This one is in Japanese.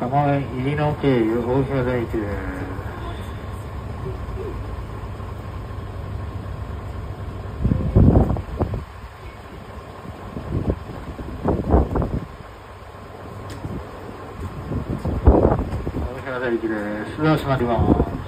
釜え入野経由大平台駅です。左行きです。出しまります？